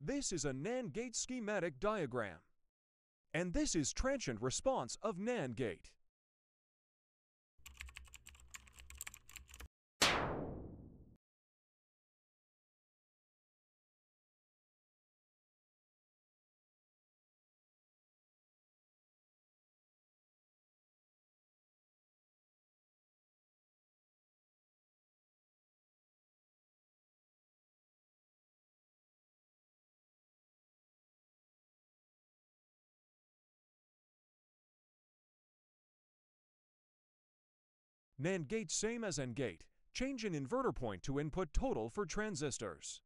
This is a NAND gate schematic diagram. And this is transient response of NAND gate. NAND gate same as AND gate. Change in inverter point to input total for transistors.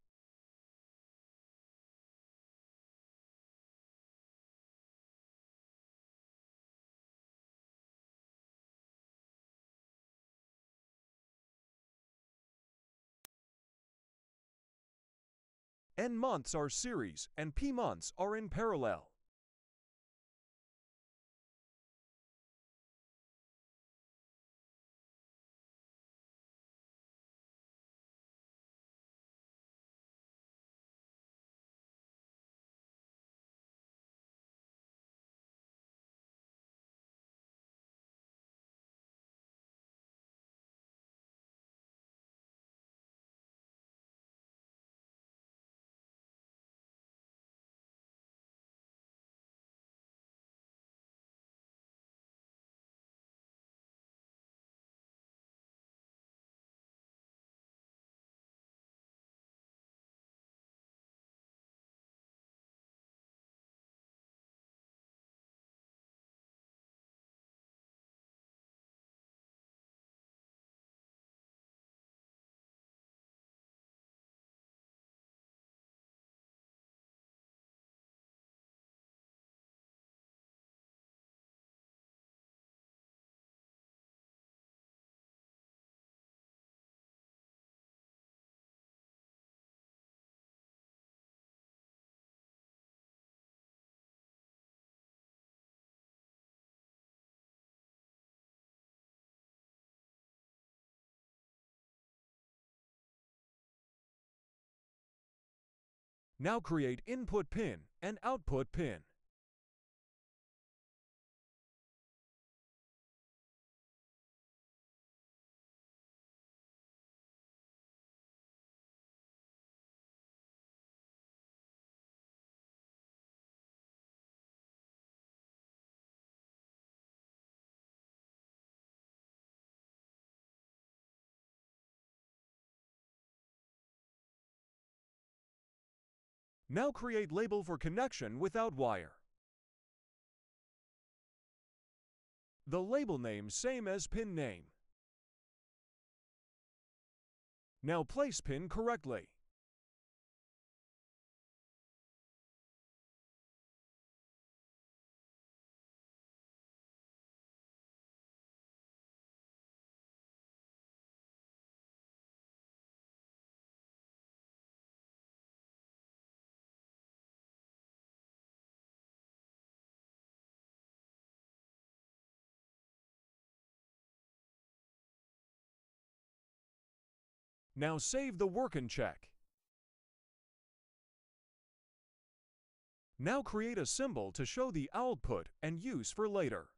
NMOS are series and PMOS are in parallel. Now create input pin and output pin. Now create label for connection without wire. The label name same as pin name. Now place pin correctly. Now save the work and check. Now create a symbol to show the output and use for later.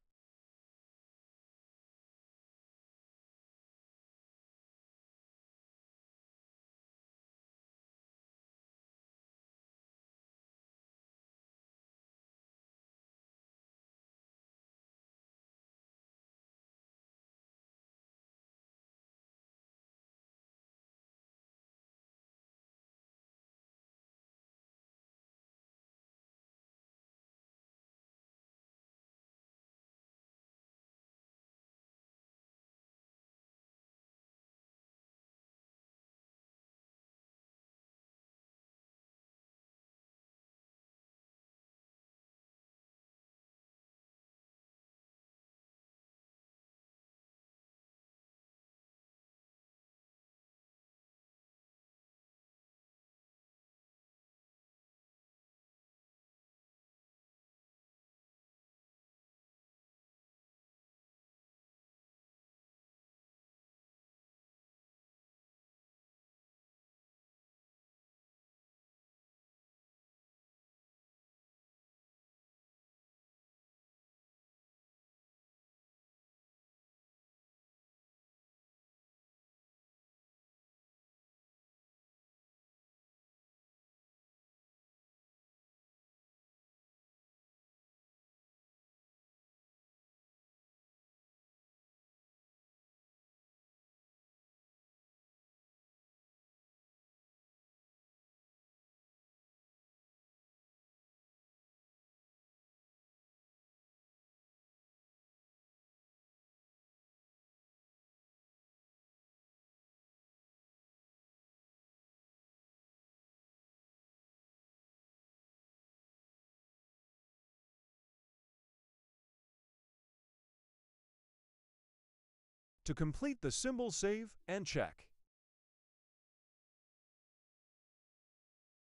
To complete the symbol save and check.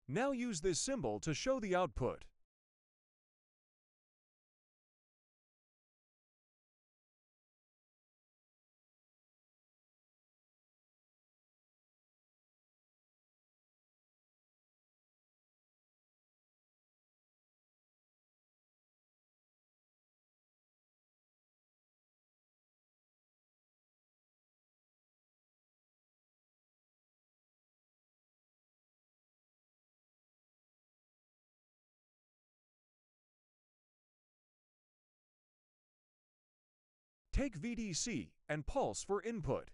Now use this symbol to show the output. Take VDC and pulse for input.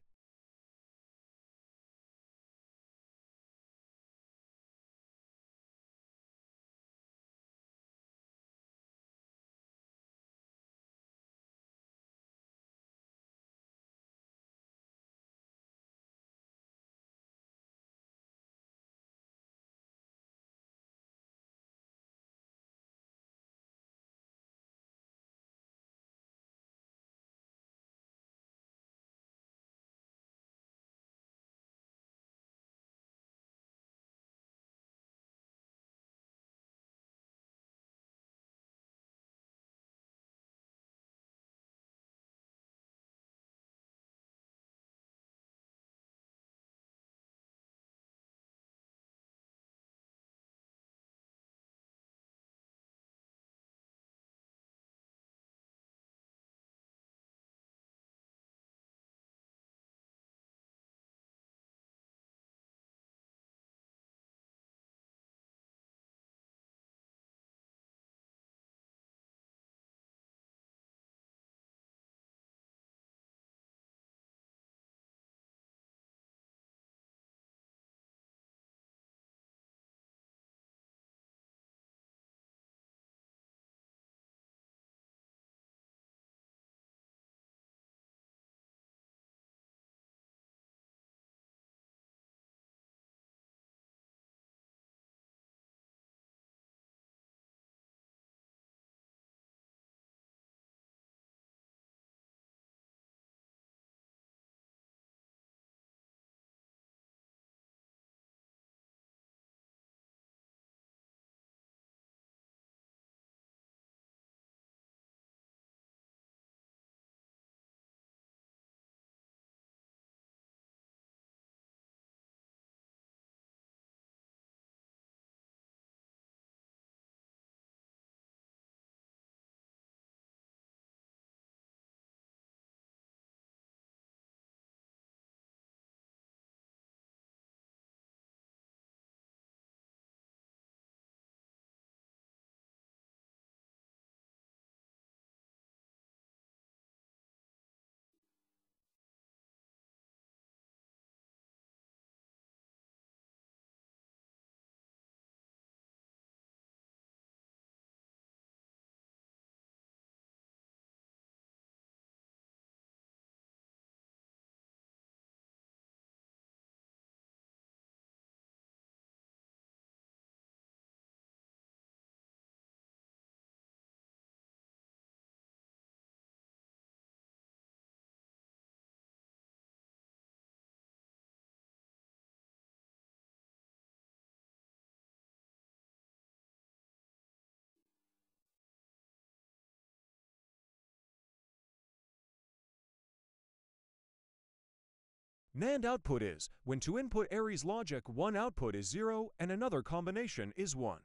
NAND output is when to input Aries logic one output is 0 and another combination is 1.